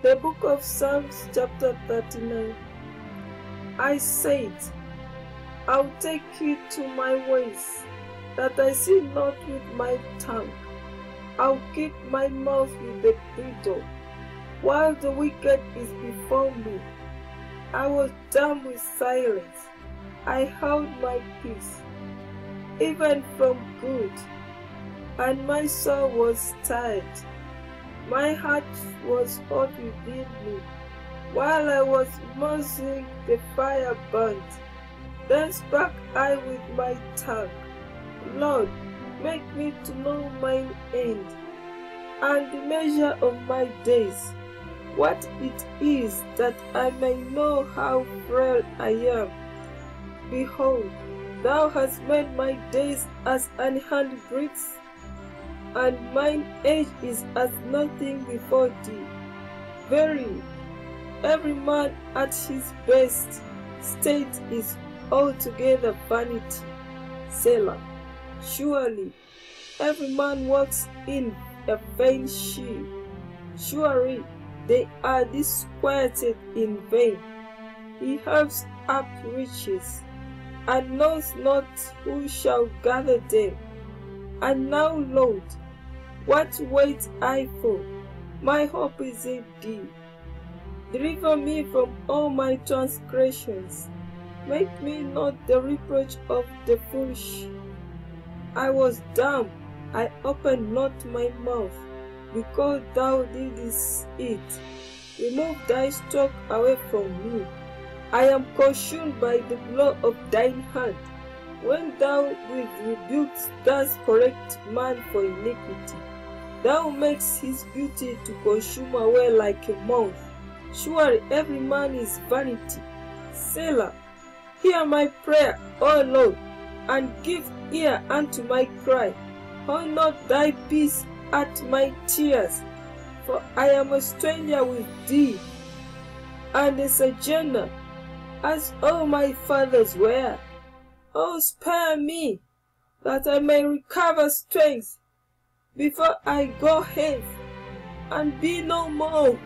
The book of Psalms, chapter 39. I said, I'll take heed to my ways, that I sin not with my tongue. I'll keep my mouth with the bridle, while the wicked is before me. I was dumb with silence. I held my peace, even from good, and my soul was tired. My heart was hot within me. While I was musing, the fire burnt. Then spake I with my tongue, Lord, make me to know mine end, and the measure of my days, what it is, that I may know how frail I am. Behold, thou hast made my days as an handbreadth, and mine age is as nothing before thee. Verily, every man at his best state is altogether vanity. Selah. Surely, every man walks in a vain sheep. Surely, they are disquieted in vain. He heaps up riches, and knows not who shall gather them. And now, Lord, what wait I for? My hope is in thee. Deliver me from all my transgressions. Make me not the reproach of the foolish. I was dumb, I opened not my mouth, because thou didst it. Remove thy stroke away from me. I am consumed by the blow of thine hand. When thou with rebukes dost correct man for iniquity, thou makest his beauty to consume away like a moth. Surely every man is vanity. Selah, hear my prayer, O Lord, and give ear unto my cry. Hold not thy peace at my tears, for I am a stranger with thee, and a sojourner, as all my fathers were. Oh, spare me, that I may recover strength before I go hence, and be no more